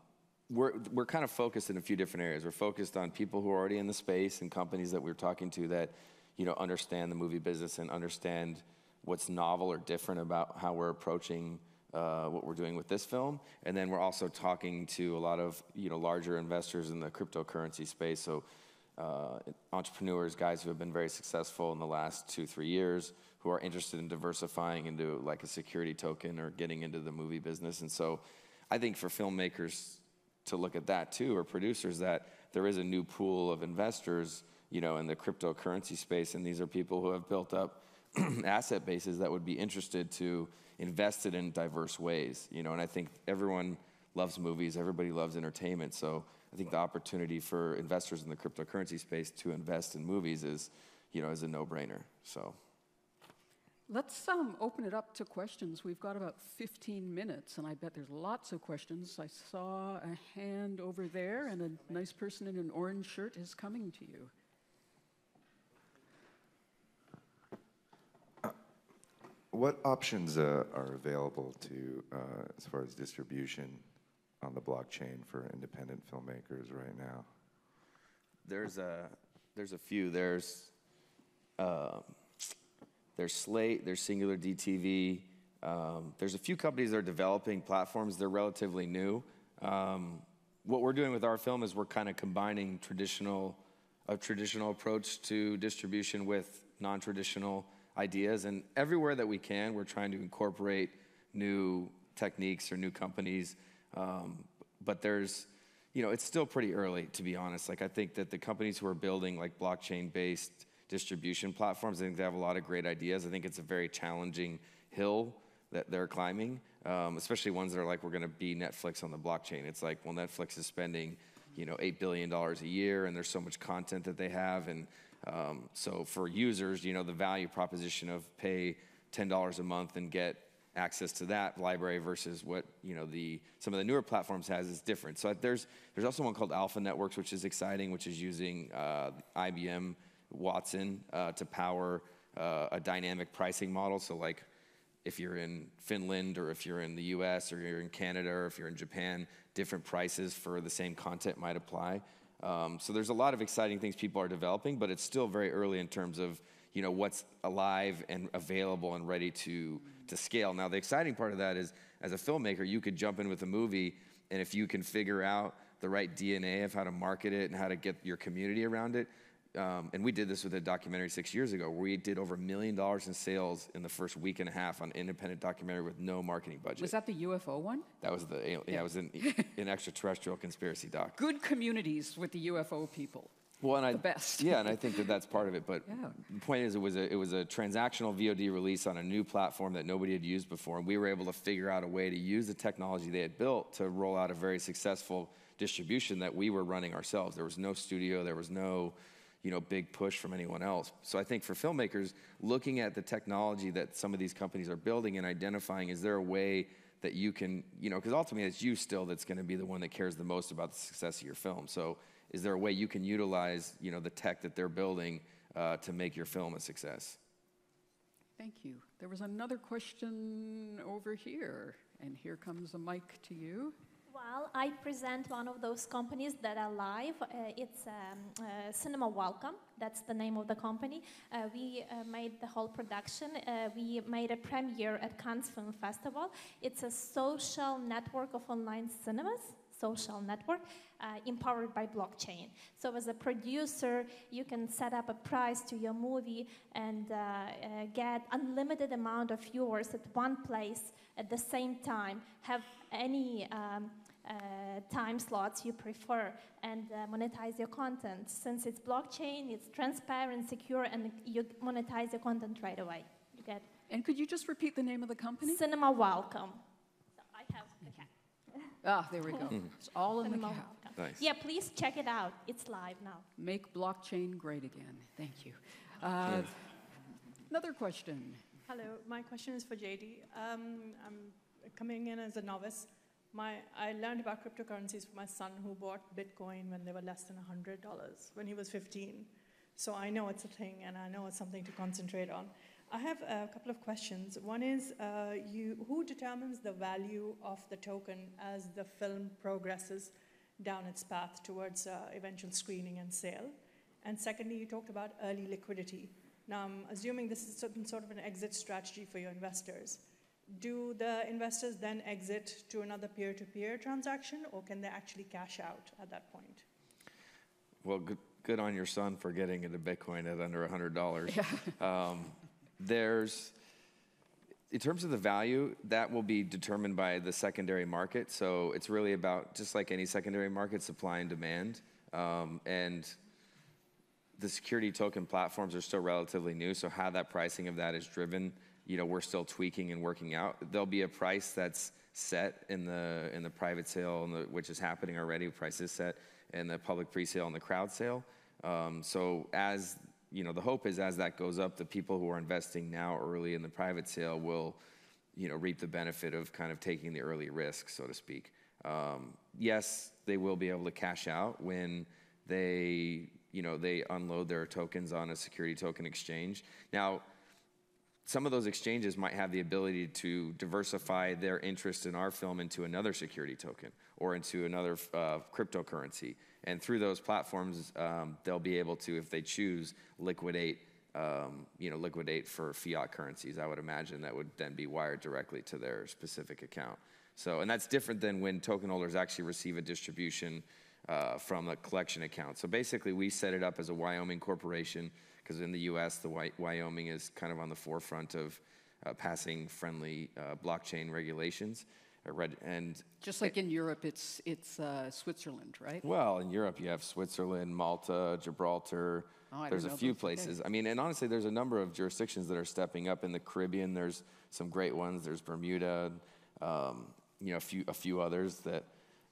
we're, we're kind of focused in a few different areas. We're focused on people who are already in the space and companies that we're talking to that, you know, understand the movie business and understand what's novel or different about how we're approaching uh, what we're doing with this film. And then we're also talking to a lot of, you know, larger investors in the cryptocurrency space. So uh, entrepreneurs, guys who have been very successful in the last two, three years, who are interested in diversifying into like a security token or getting into the movie business. And so I think for filmmakers to look at that too, or producers, that there is a new pool of investors, you know, in the cryptocurrency space, and these are people who have built up asset bases that would be interested to invest it in diverse ways, you know. And I think everyone loves movies, everybody loves entertainment, so I think the opportunity for investors in the cryptocurrency space to invest in movies is, you know, is a no-brainer. So. Let's um, open it up to questions. We've got about 15 minutes, and I bet there's lots of questions. I saw a hand over there, and a nice person in an orange shirt is coming to you. What options uh, are available to, uh, as far as distribution on the blockchain for independent filmmakers right now? There's a there's a few. There's um, there's Slate. There's Singular DTV. Um, there's a few companies that are developing platforms. They're relatively new. Um, what we're doing with our film is we're kind of combining traditional a traditional approach to distribution with non-traditional ideas, and everywhere that we can, we're trying to incorporate new techniques or new companies. Um, but there's you know, it's still pretty early, to be honest. Like, I think that the companies who are building like blockchain-based distribution platforms, I think they have a lot of great ideas. I think it's a very challenging hill that they're climbing, um, especially ones that are like, we're going to be Netflix on the blockchain. It's like, well, Netflix is spending, you know, eight billion dollars a year, and there's so much content that they have, and um, so for users, you know, the value proposition of pay ten dollars a month and get access to that library versus what you know the some of the newer platforms has is different. So there's there's also one called Alpha Networks, which is exciting, which is using uh, IBM Watson uh, to power uh, a dynamic pricing model. So like if you're in Finland or if you're in the U.S. or you're in Canada or if you're in Japan, different prices for the same content might apply. Um, so there's a lot of exciting things people are developing, but it's still very early in terms of you know what's alive and available and ready to to scale. Now the exciting part of that is as a filmmaker, you could jump in with a movie, and if you can figure out the right DNA of how to market it and how to get your community around it. Um, and we did this with a documentary six years ago. Where we did over a million dollars in sales in the first week and a half on independent documentary with no marketing budget. Was that the UFO one? That was the yeah, yeah. it was an, an extraterrestrial conspiracy doc. Good communities with the UFO people. Well, and I, the best. yeah, and I think that that's part of it. But Yeah. the point is, it was a it was a transactional VOD release on a new platform that nobody had used before, and we were able to figure out a way to use the technology they had built to roll out a very successful distribution that we were running ourselves. There was no studio, there was no you know big push from anyone else. So I think for filmmakers, looking at the technology that some of these companies are building and identifying, is there a way that you can, you know, because ultimately it's you still that's going to be the one that cares the most about the success of your film. So is there a way you can utilize, you know, the tech that they're building uh, to make your film a success? Thank you. There was another question over here, and here comes a mic to you. Well, I present one of those companies that are live. Uh, it's um, uh, Cinema Welcome. That's the name of the company. Uh, we uh, made the whole production. Uh, we made a premiere at Cannes Film Festival. It's a social network of online cinemas social network uh, empowered by blockchain. So, as a producer, you can set up a price to your movie and uh, uh, get unlimited amount of viewers at one place at the same time. Have any um, uh, time slots you prefer and uh, monetize your content. Since it's blockchain, it's transparent, secure, and you monetize your content right away. You get And could you just repeat the name of the company? Cinema Welcome. So I have a cat. Ah, there we go. It's all in the Cinema cap. Welcome. Nice. Yeah, please check it out. It's live now. Make blockchain great again. Thank you. Uh, another question. Hello, my question is for JD. Um, I'm coming in as a novice. My, I learned about cryptocurrencies from my son who bought Bitcoin when they were less than $100 when he was 15. So I know it's a thing and I know it's something to concentrate on. I have a couple of questions. One is uh, you, who determines the value of the token as the film progresses down its path towards uh, eventual screening and sale? And secondly, you talked about early liquidity. Now, I'm assuming this is some sort of an exit strategy for your investors. Do the investors then exit to another peer to peer transaction, or can they actually cash out at that point? Well, good, good on your son for getting into Bitcoin at under $100. Um, there's, in terms of the value, that will be determined by the secondary market. So it's really about, just like any secondary market, supply and demand. Um, and the security token platforms are still relatively new, so how that pricing of that is driven, you know, we're still tweaking and working out. There'll be a price that's set in the in the private sale, the, which is happening already. Price is set in the public pre-sale and the crowd sale. Um, so as you know, the hope is as that goes up, the people who are investing now early in the private sale will, you know, reap the benefit of kind of taking the early risk, so to speak. Um, yes, they will be able to cash out when they you know, they unload their tokens on a security token exchange. Now, some of those exchanges might have the ability to diversify their interest in our film into another security token or into another uh, cryptocurrency. And through those platforms, um, they'll be able to, if they choose, liquidate, um, you know, liquidate for fiat currencies. I would imagine that would then be wired directly to their specific account. So, and that's different than when token holders actually receive a distribution uh, from a collection account. So basically, we set it up as a Wyoming corporation because in the U.S., the Wyoming is kind of on the forefront of uh, passing friendly uh, blockchain regulations. And just like it, in Europe, it's it's uh, Switzerland, right? Well, in Europe, you have Switzerland, Malta, Gibraltar. Oh, there's a few places. I mean, and honestly, there's a number of jurisdictions that are stepping up in the Caribbean. There's some great ones. There's Bermuda, um, you know, a few a few others that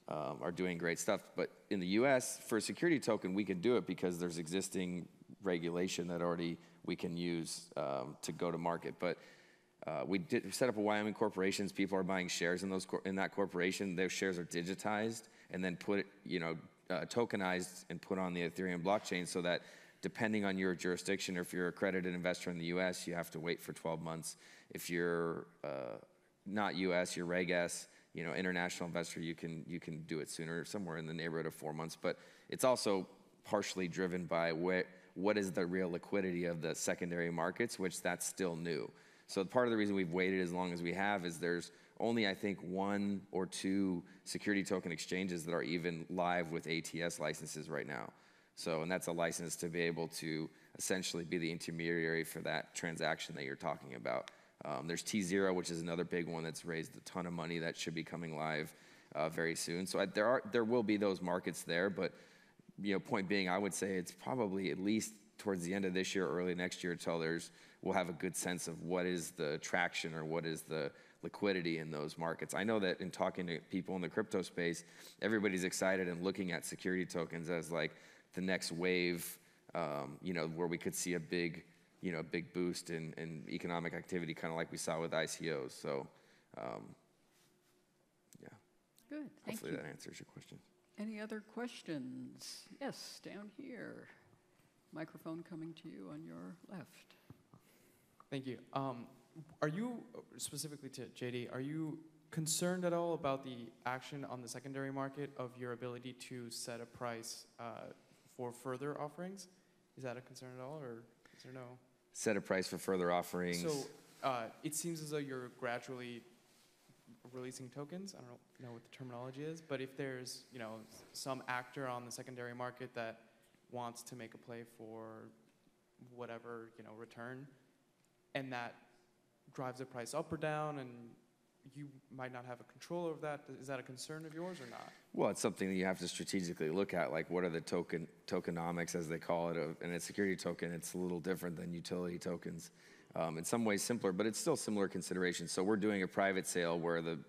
um, are doing great stuff. But in the US, for a security token, we can do it because there's existing regulation that already we can use um, to go to market. But uh, we did set up a Wyoming corporations. People are buying shares in those in that corporation. Those shares are digitized and then put you know uh, tokenized and put on the Ethereum blockchain so that depending on your jurisdiction or if you're a accredited investor in the U.S., you have to wait for 12 months. If you're uh, not U.S., you're Reg S you know, international investor, you can, you can do it sooner, somewhere in the neighborhood of four months. But it's also partially driven by what, what is the real liquidity of the secondary markets, which that's still new. So part of the reason we've waited as long as we have is there's only, I think, one or two security token exchanges that are even live with ATS licenses right now. So, and that's a license to be able to essentially be the intermediary for that transaction that you're talking about. Um, there's tZERO, which is another big one that's raised a ton of money that should be coming live uh, very soon. So I, there are there will be those markets there, but you know, point being, I would say it's probably at least towards the end of this year, or early next year, until there's we'll have a good sense of what is the traction or what is the liquidity in those markets. I know that in talking to people in the crypto space, everybody's excited and looking at security tokens as like the next wave, um, you know, where we could see a big you know, a big boost in, in economic activity, kind of like we saw with ICOs. So, um, yeah. Good. Thank Hopefully you. that answers your question. Any other questions? Yes, down here. Microphone coming to you on your left. Thank you. Um, are you, specifically to JD, are you concerned at all about the action on the secondary market of your ability to set a price uh, for further offerings? Is that a concern at all, or is there no? Set a price for further offerings. So uh, it seems as though you're gradually releasing tokens. I don't know what the terminology is, but if there's you know some actor on the secondary market that wants to make a play for whatever you know return, and that drives the price up or down, and you might not have a control over that. Is that a concern of yours or not? Well, it's something that you have to strategically look at. Like, what are the token tokenomics, as they call it, and a security token? It's a little different than utility tokens. Um, in some ways, simpler, but it's still similar considerations. So we're doing a private sale where the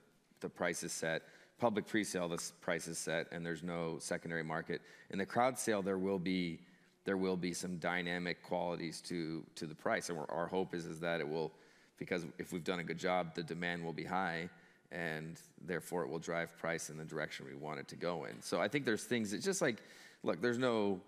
the price is set public pre-sale, the price is set, and there's no secondary market. In the crowd sale, there will be there will be some dynamic qualities to to the price, and our hope is is that it will, because if we've done a good job, the demand will be high, and therefore it will drive price in the direction we want it to go in. So I think there's things. that just like, look, there's no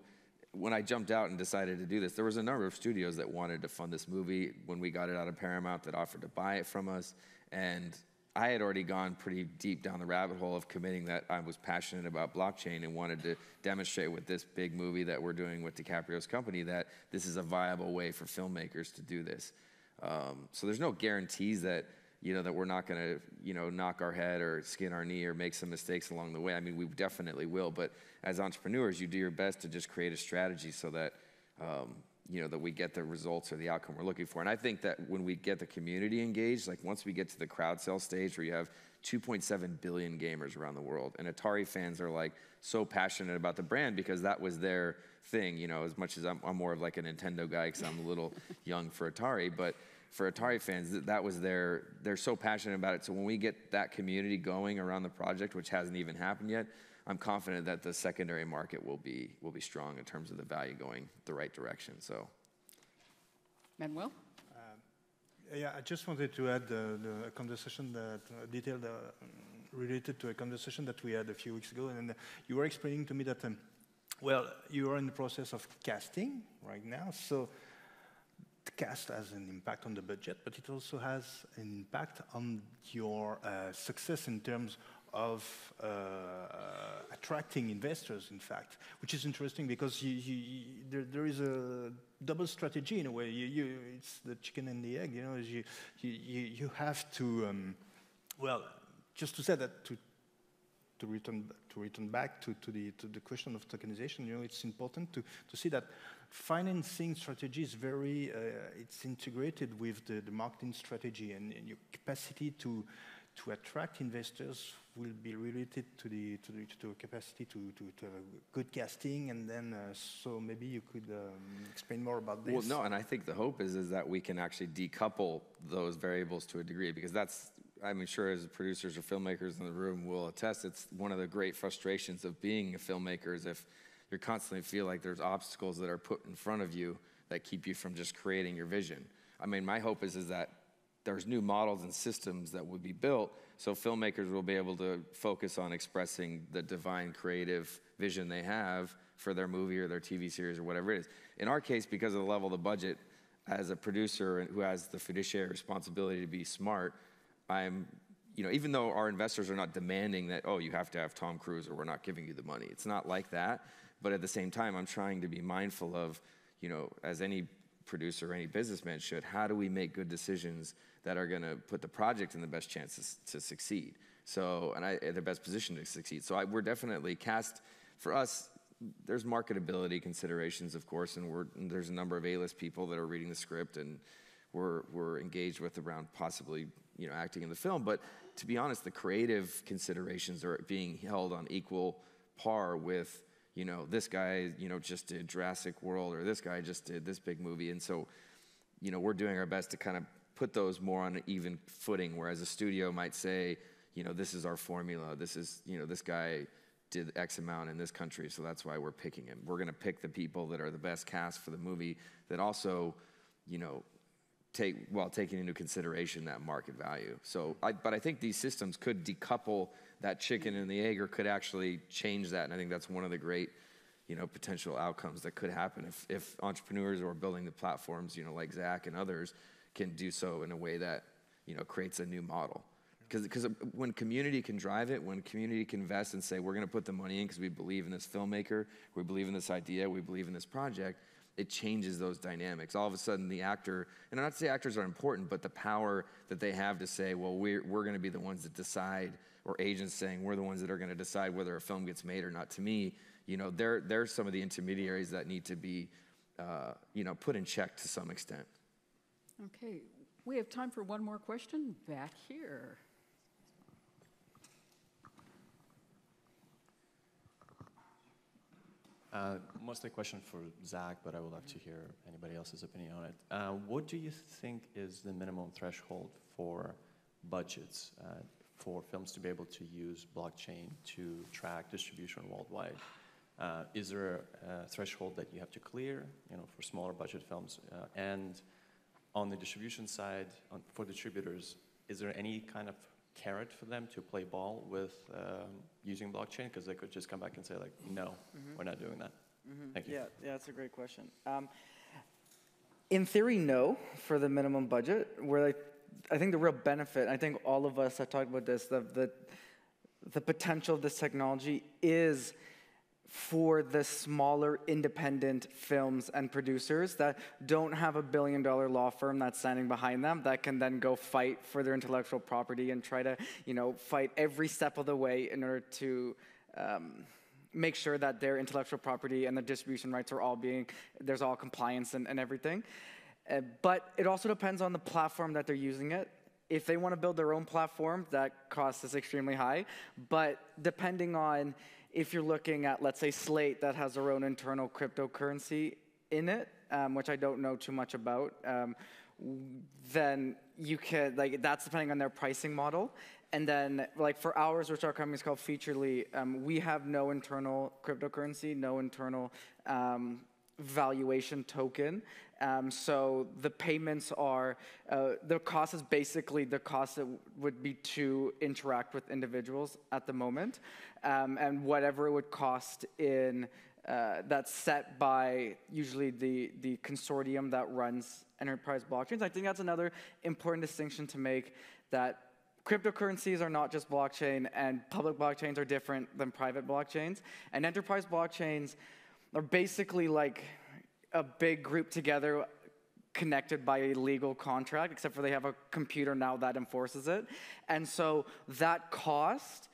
when I jumped out and decided to do this, there was a number of studios that wanted to fund this movie when we got it out of Paramount that offered to buy it from us. And I had already gone pretty deep down the rabbit hole of committing that I was passionate about blockchain and wanted to demonstrate with this big movie that we're doing with DiCaprio's company that this is a viable way for filmmakers to do this. Um, so there's no guarantees that you know that we're not going to you know knock our head or skin our knee or make some mistakes along the way. I mean, we definitely will. But as entrepreneurs, you do your best to just create a strategy so that um, you know, that we get the results or the outcome we're looking for. And I think that when we get the community engaged, like once we get to the crowd sale stage where you have 2.7 billion gamers around the world, and Atari fans are like so passionate about the brand because that was their thing, you know, as much as I'm, I'm more of like a Nintendo guy because I'm a little young for Atari, but for Atari fans, that was their, they're so passionate about it. So when we get that community going around the project, which hasn't even happened yet, I'm confident that the secondary market will be, will be strong in terms of the value going the right direction, so. Manuel? Uh, yeah, I just wanted to add the, the conversation that uh, detailed uh, related to a conversation that we had a few weeks ago, and you were explaining to me that, um, well, you are in the process of casting right now, so the cast has an impact on the budget, but it also has an impact on your uh, success in terms of uh, attracting investors, in fact, which is interesting because you, you, you, there, there is a double strategy in a way. it's the chicken and the egg, you know, you, you, have to, um, well, just to say that to, to return to return back to, to, the, to the question of tokenization, you know, it's important to, to see that financing strategy is very, uh, it's integrated with the, the marketing strategy and, and, your capacity to, to attract investors will be related to the to the to capacity to, to, to have a good casting and then uh, so maybe you could um, explain more about this. Well no and i think the hope is is that we can actually decouple those variables to a degree because that's i'm sure as producers or filmmakers in the room will attest it's one of the great frustrations of being a filmmaker is if you constantly feel like there's obstacles that are put in front of you that keep you from just creating your vision i mean my hope is is that there's new models and systems that would be built so filmmakers will be able to focus on expressing the divine creative vision they have for their movie or their TV series or whatever it is. In our case, because of the level of the budget, as a producer who has the fiduciary responsibility to be smart, I'm, you know, even though our investors are not demanding that, oh, you have to have Tom Cruise or we're not giving you the money. It's not like that. But at the same time, I'm trying to be mindful of, you know, as any producer, or any businessman should, how do we make good decisions that are going to put the project in the best chances to succeed. So, and I, the best position to succeed. So I, we're definitely cast, for us, there's marketability considerations, of course, and, we're, and there's a number of A-list people that are reading the script and we're, we're engaged with around possibly, you know, acting in the film. But to be honest, the creative considerations are being held on equal par with, you know, this guy, you know, just did Jurassic World or this guy just did this big movie. And so, you know, we're doing our best to kind of put those more on an even footing, whereas a studio might say, you know, this is our formula. This is, you know, this guy did X amount in this country, so that's why we're picking him. We're going to pick the people that are the best cast for the movie that also, you know, take while taking into consideration that market value. So, I, but I think these systems could decouple that chicken and the egg, or could actually change that. And I think that's one of the great, you know, potential outcomes that could happen if if entrepreneurs are building the platforms, you know, like Zac and others can do so in a way that you know creates a new model because when community can drive it when community can invest and say we're going to put the money in because we believe in this filmmaker we believe in this idea we believe in this project it changes those dynamics all of a sudden the actor and i'm not to say actors are important but the power that they have to say well we're, we're going to be the ones that decide or agents saying we're the ones that are going to decide whether a film gets made or not to me you know they're, they're some of the intermediaries that need to be uh, you know put in check to some extent Okay, we have time for one more question back here. Uh, mostly a question for Zac, but I would love to hear anybody else's opinion on it. Uh, what do you think is the minimum threshold for budgets uh, for films to be able to use blockchain to track distribution worldwide. Uh, is there a, threshold that you have to clear, you know, for smaller budget films? Uh, and on the distribution side, on, for distributors, is there any kind of carrot for them to play ball with um, using blockchain? Because they could just come back and say like, no, mm-hmm. we're not doing that. Mm-hmm. Thank you. Yeah, yeah, that's a great question. Um, in theory, no, for the minimum budget. Where I, I think the real benefit, I think all of us have talked about this, the, the, the potential of this technology is for the smaller independent films and producers that don't have a billion dollar law firm that's standing behind them that can then go fight for their intellectual property and try to you know fight every step of the way in order to um, make sure that their intellectual property and the distribution rights are all being there's all compliance and, and everything uh, but it also depends on the platform that they're using it if they want to build their own platform that cost is extremely high but depending on if you're looking at, let's say, Slate that has their own internal cryptocurrency in it, um, which I don't know too much about, um, then you can, like, that's depending on their pricing model. And then, like, for ours, which our company is called Featurely, um, we have no internal cryptocurrency, no internal um, valuation token. Um, so the payments are, uh, the cost is basically the cost that would be to interact with individuals at the moment, um, and whatever it would cost in, uh, that's set by usually the, the consortium that runs enterprise blockchains. I think that's another important distinction to make that cryptocurrencies are not just blockchain and public blockchains are different than private blockchains. And enterprise blockchains are basically like a big group together connected by a legal contract, except for they have a computer now that enforces it. And so that cost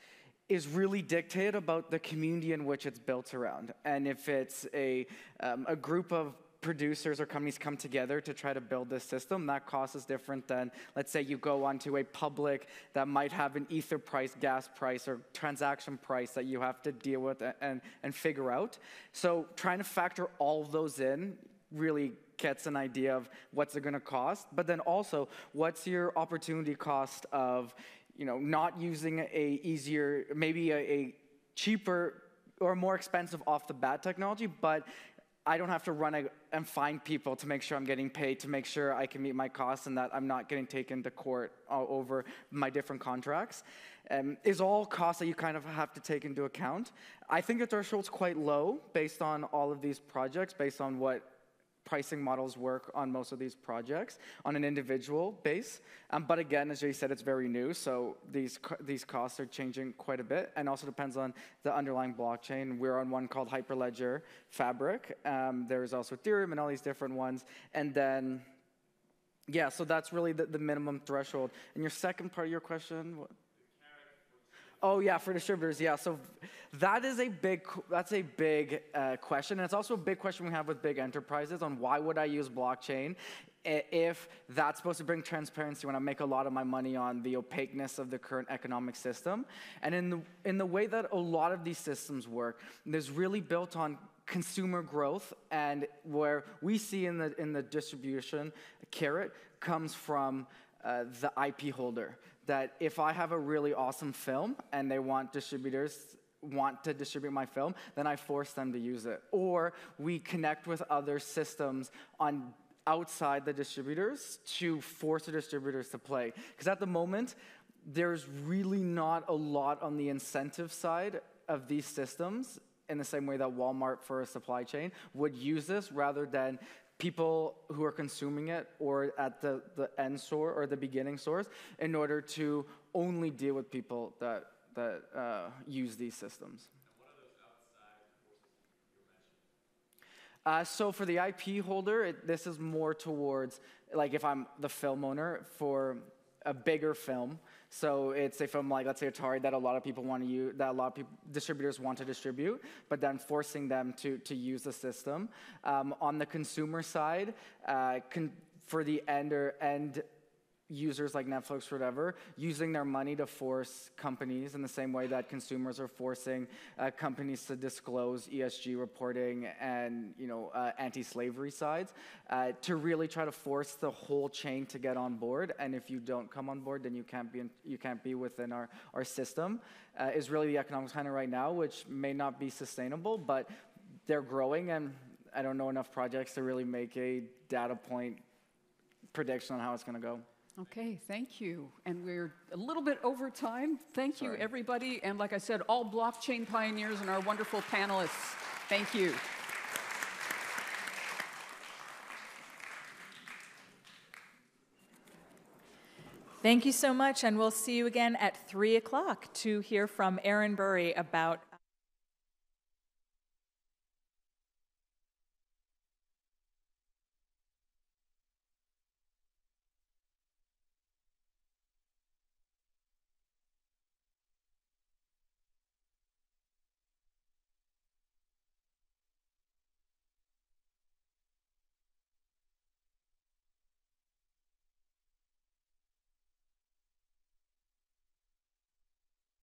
is really dictated about the community in which it's built around. And if it's a, um, a group of producers or companies come together to try to build this system, that cost is different than, let's say, you go onto a public that might have an ether price, gas price, or transaction price that you have to deal with and, and figure out. So trying to factor all those in really gets an idea of what's it going to cost, but then also what's your opportunity cost of, you know, not using a easier, maybe a, a cheaper or more expensive off the bat technology, but I don't have to run a, and find people to make sure I'm getting paid, to make sure I can meet my costs and that I'm not getting taken to court over my different contracts. Um, is all costs that you kind of have to take into account. I think the threshold's quite low based on all of these projects, based on what pricing models work on most of these projects on an individual base. Um, but again, as Jay said, it's very new, so these, these costs are changing quite a bit and also depends on the underlying blockchain. We're on one called Hyperledger Fabric. Um, there's also Ethereum and all these different ones. And then, yeah, so that's really the, the minimum threshold. And your second part of your question? What? Oh yeah, for distributors, yeah. So that is a big that's a big uh, question, and it's also a big question we have with big enterprises on why would I use blockchain if that's supposed to bring transparency when I make a lot of my money on the opaqueness of the current economic system. And in the in the way that a lot of these systems work, there's really built on consumer growth, and where we see in the in the distribution carrot comes from uh, the IP holder that if I have a really awesome film and they want distributors want to distribute my film, then I force them to use it. Or we connect with other systems on outside the distributors to force the distributors to play. Because at the moment, there's really not a lot on the incentive side of these systems in the same way that Walmart for a supply chain would use this rather than people who are consuming it or at the, the end source or the beginning source in order to only deal with people that, that uh, use these systems. Uh, so for the IP holder, it, this is more towards, like if I'm the film owner for a bigger film, so it's a film like, let's say, Atari that a lot of people want to use, that a lot of distributors want to distribute, but then forcing them to, to use the system. Um, on the consumer side, uh, con- for the end or end users like Netflix or whatever using their money to force companies in the same way that consumers are forcing uh, companies to disclose ESG reporting and you know uh, anti-slavery sides uh, to really try to force the whole chain to get on board. And if you don't come on board, then you can't be in, you can't be within our our system. Uh, is really the economics kind of right now, which may not be sustainable, but they're growing and I don't know enough projects to really make a data point prediction on how it's going to go. Okay, thank you. And we're a little bit over time. Thank Sorry. you, everybody. And like I said, all blockchain pioneers and our wonderful panelists. Thank you. Thank you so much, and we'll see you again at 3 o'clock to hear from Aaron Burry about.